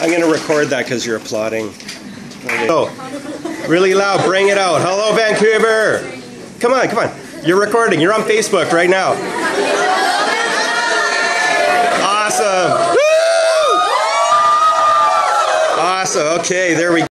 I'm going to record that because you're applauding. Okay. Oh, really loud. Bring it out. Hello, Vancouver. Come on, come on. You're recording. You're on Facebook right now. Awesome. Woo! Awesome. Okay, there we go.